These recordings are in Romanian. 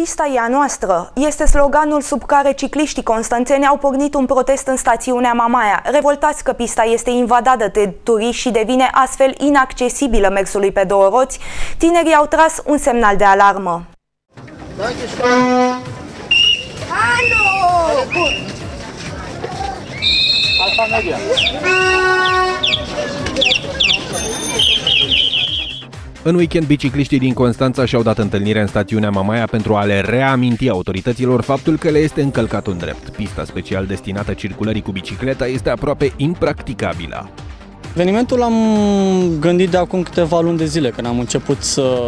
Pista e a noastră este sloganul sub care cicliștii constanțeni au pornit un protest în stațiunea Mamaia. Revoltați că pista este invadată de turiști și devine astfel inaccesibilă mersului pe două roți, tinerii au tras un semnal de alarmă. Alfa media. În weekend, bicicliștii din Constanța și-au dat întâlnire în stațiunea Mamaia pentru a le reaminti autorităților faptul că le este încălcat un drept. Pista special destinată circulării cu bicicleta este aproape impracticabilă. Evenimentul l-am gândit de acum câteva luni de zile, când am început să,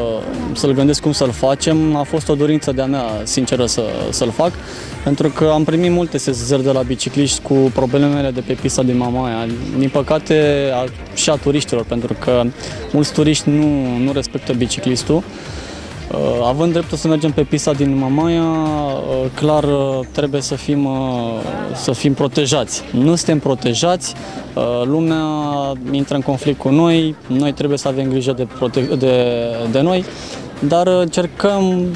să-l gândesc cum să-l facem. A fost o dorință de-a mea, sinceră, să, să-l fac, pentru că am primit multe sesizări de la bicicliști cu problemele de pe pista din Mamaia. Din păcate, și a turiștilor, pentru că mulți turiști nu, nu respectă biciclistul. Uh, având dreptul să mergem pe pista din Mamaia, uh, clar uh, trebuie să fim, să fim protejați. Nu suntem protejați, lumea intră în conflict cu noi, noi trebuie să avem grijă de, de, de noi, dar încercăm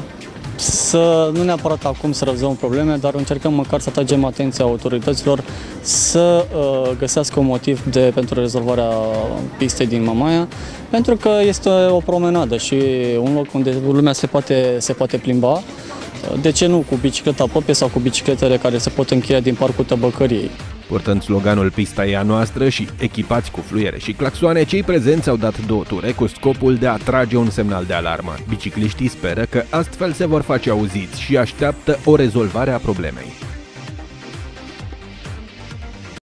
să, nu neapărat acum să rezolvăm probleme, dar încercăm măcar să atragem atenția autorităților să uh, găsească un motiv de, pentru rezolvarea pistei din Mamaia, pentru că este o promenadă și un loc unde lumea se poate, se poate plimba. De ce nu cu bicicleta proprie sau cu bicicletele care se pot încheia din parcul tăbăcăriei? Purtând sloganul Pista e a noastră și echipați cu fluiere și claxoane, cei prezenți au dat două ture cu scopul de a trage un semnal de alarmă. Bicicliștii speră că astfel se vor face auziți și așteaptă o rezolvare a problemei.